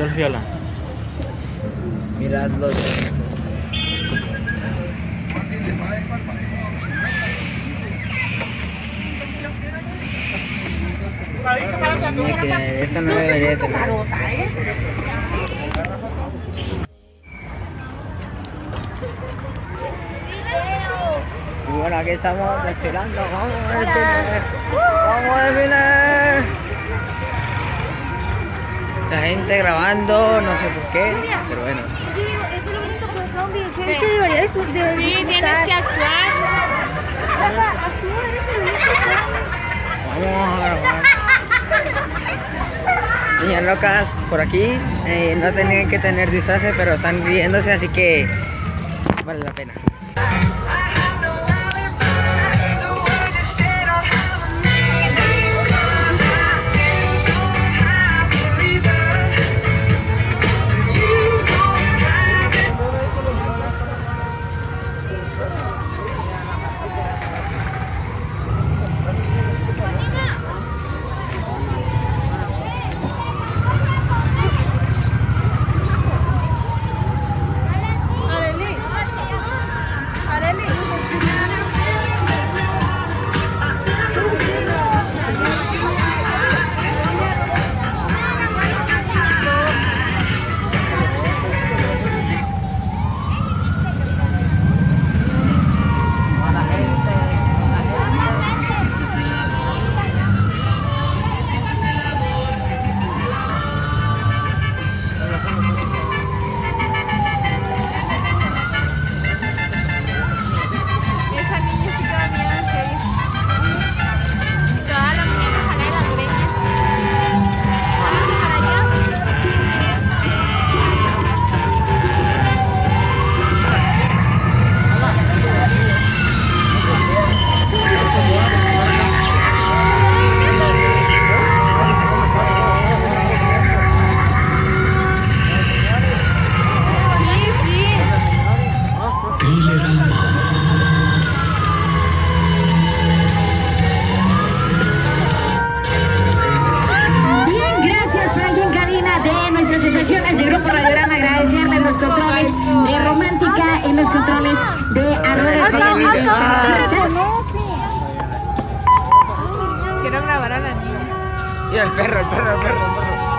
Sol Fiola. Miradlo. Mira que esto no debería tener. Y bueno, aquí estamos desfilando. Vamos a desfilar. Vamos a desfilar. La gente grabando, no sé por qué, pero bueno. Eso es lo bonito con zombies. Gente debería de Sí, tienes que actuar. Actúa, eres. Vamos a grabar. Niñas locas por aquí, eh, no tenían que tener disfraces, pero están riéndose, así que vale la pena. Nuestras estaciones de Grupo Radiograma. Agradecerle a los controles de Romántica y los controles de Arroyo Quiero grabar a la niña. Mira el perro, el perro, el perro, el perro.